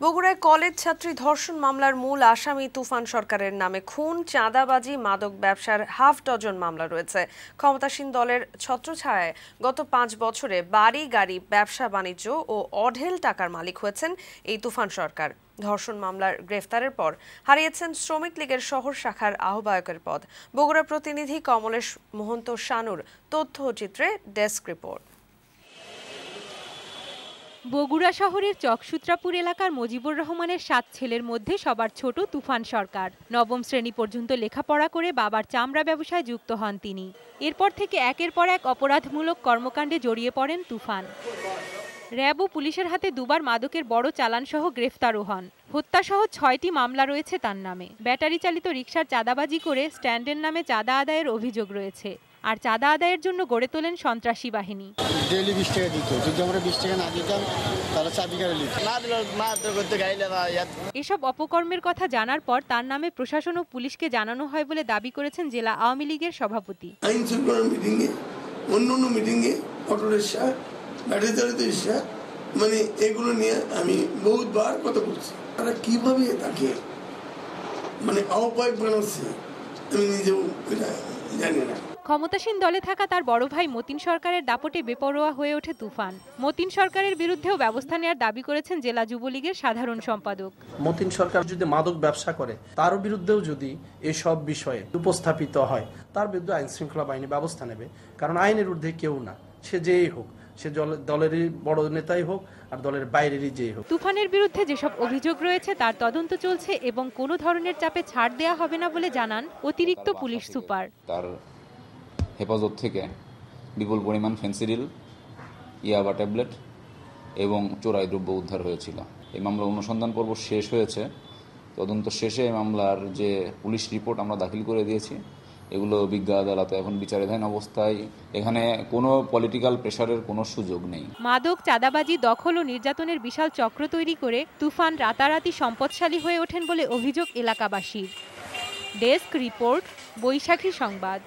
বগুড়ায় কলেজ ছাত্রী ধর্ষণ মামলার মূল আসামি তুফান সরকারের নামে খুন, চাঁদাবাজি, মাদক ব্যবসার হাফ ডজন মামলা রয়েছে। ক্ষমতাসীন দলের ছত্রছায়ায় গত পাঁচ বছরে বাড়ি, গাড়ি, ব্যবসা, বাণিজ্য ও অঢেল টাকার মালিক হয়েছেন এই তুফান সরকার। ধর্ষণ মামলার গ্রেফতারের পর হারিয়েছেন শ্রমিক লীগের শহর শাখার আহ্বায়কের পদ। বগুড়া প্রতিনিধি কমলেশ মোহন্ত শানুর তথ্য চিত্রে ডেস্ক রিপোর্ট। বগুড়া শহরের চকসূত্রাপুর এলাকার মজিবুর রহমানের সাত ছেলের মধ্যে সবার ছোট তুফান সরকার। নবম শ্রেণি পর্যন্ত লেখাপড়া করে বাবার চামড়া ব্যবসায় যুক্ত হন তিনি। এরপর থেকে একের পর এক অপরাধমূলক কর্মকাণ্ডে জড়িয়ে পড়েন তুফান। র্যাব ও পুলিশের হাতে দুবার মাদকের বড় চালানসহ গ্রেফতারও হন। হত্যাসহ ছয়টি মামলা রয়েছে তার নামে। ব্যাটারি চালিত রিকশার চাঁদাবাজি করে স্ট্যান্ডের নামে চাঁদা আদায়ের অভিযোগ রয়েছে। আর চাঁদা আদায়ের জন্য গড়ে তোলেন সন্ত্রাসী বাহিনী। ডেলি বিশ টাকা দিত। যদি আমরা বিশ টাকা না দিতাম তাহলে চাবি ইয়াত। এসব অপকর্মের কথা জানার পর তার নামে প্রশাসন ও পুলিশকে জানানো হয় বলে দাবি করেছেন জেলা আওয়ামী লীগের সভাপতি। আইন শৃঙ্খলার মিটিংয়ে অন্য অন্য মিটিংয়ে অটো রিক্সা ব্যাটারি চালিত রিক্সা মানে এগুলো নিয়ে আমি বহুতবার কথা বলছি। তারা কীভাবে তাকে মানে আহ্বায়ক বানাচ্ছে আমি নিজেও জানি না। ক্ষমতাসীন দলে থাকা তার বড় ভাই মতিন সরকারের দাপটে বেপরোয়া হয়ে ওঠে তুফান। মতিন সরকারের বিরুদ্ধেও ব্যবস্থা নেওয়ার দাবি করেছেন জেলা যুবলীগের সাধারণ সম্পাদক। মতিন সরকার যদি মাদক ব্যবসা করে তারও বিরুদ্ধেও যদি এসব বিষয়ে উপস্থাপিত হয় তার বিরুদ্ধে আইন শৃঙ্খলা বাহিনী ব্যবস্থা নেবে। কারণ আইনের ঊর্ধ্বে কেউ না। সে যেই হোক সে দলেরই বড় নেতাই হোক আর দলের বাইরেরই যেই হোক। তুফানের বিরুদ্ধে যেসব অভিযোগ রয়েছে তার তদন্ত চলছে এবং কোনো ধরনের চাপে ছাড় দেওয়া হবে না বলে জানান অতিরিক্ত পুলিশ সুপার। তার হেফাজত থেকে বিপুল পরিমাণ ফেন্সিডিল, ইয়াবা ট্যাবলেট এবং চোরাই দ্রব্য উদ্ধার হয়েছিল। এই মামলার অনুসন্ধান পর্ব শেষ হয়েছে। তদন্ত শেষে এই মামলার যে পুলিশ রিপোর্ট আমরা দাখিল করে দিয়েছি, এগুলো বিজ্ঞ আদালতে এখন বিচারাধীন অবস্থায়। এখানে কোনো পলিটিক্যাল প্রেশারের কোনো সুযোগ নেই। মাদক, চাঁদাবাজি, দখল ও নির্যাতনের বিশাল চক্র তৈরি করে তুফান রাতারাতি সম্পদশালী হয়ে ওঠেন বলে অভিযোগ এলাকাবাসীর। ডেস্ক রিপোর্ট, বৈশাখী সংবাদ।